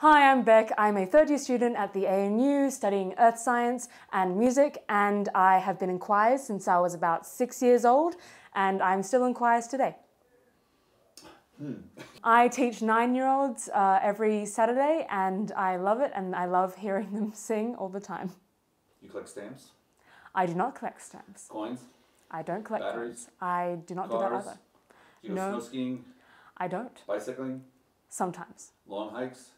Hi, I'm Bec. I'm a third year student at the ANU studying earth science and music, and I have been in choirs since I was about six years old, and I'm still in choirs today. I teach nine year olds uh, every Saturday, and I love it, and I love hearing them sing all the time. You collect stamps, I do not collect stamps. coins, I don't collect Batteries? coins. I do not do that either. Do you go No. snow skiing, I don't. bicycling, Sometimes. long hikes,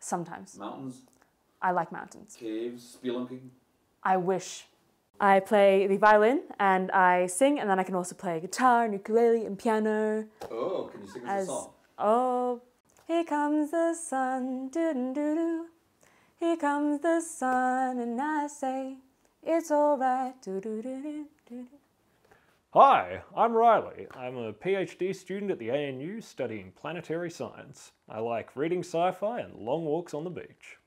Sometimes. mountains, I like mountains. caves, spelunking. I wish. I play the violin and I sing, and then I can also play guitar and ukulele and piano. Oh, can you sing us As a song? oh, here comes the sun, doo doo doo. Here comes the sun, and I say it's alright, doo doo doo doo doo. Hi, I'm Riley. I'm a PhD student at the ANU studying planetary science. I like reading sci fi and long walks on the beach.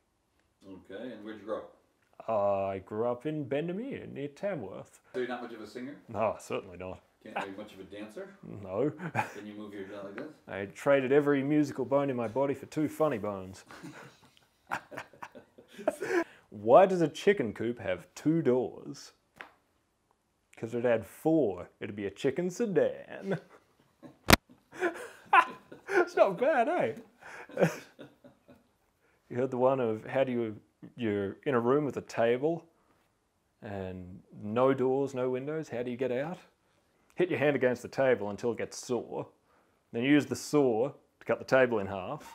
Okay, and where'd you grow up? I grew up in Bendemeer near Tamworth. So you're not much of a singer? No, certainly not. Can't you much of a dancer? No. Can you move your jaw like this? I traded every musical bone in my body for two funny bones. Why does a chicken coop have two doors? Because it had four, it'd be a chicken sedan. it's not bad, eh? you heard the one of how do you, you're in a room with a table and no doors, no windows, how do you get out? Hit your hand against the table until it gets sore. Then use the saw to cut the table in half.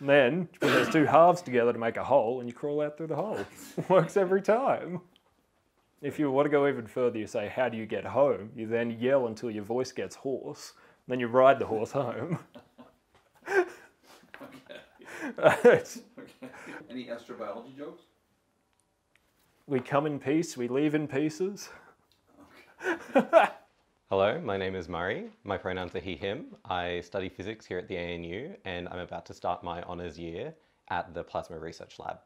And then put those two halves together to make a hole, and you crawl out through the hole. Works every time. If you want to go even further, you say, "How do you get home?" You then yell until your voice gets hoarse. Then you ride the horse home. It's- Okay. Any astrobiology jokes? we come in peace, we leave in pieces. Hello, my name is Murray. My pronouns are he, him. I study physics here at the ANU and I'm about to start my honours year at the Plasma Research Lab.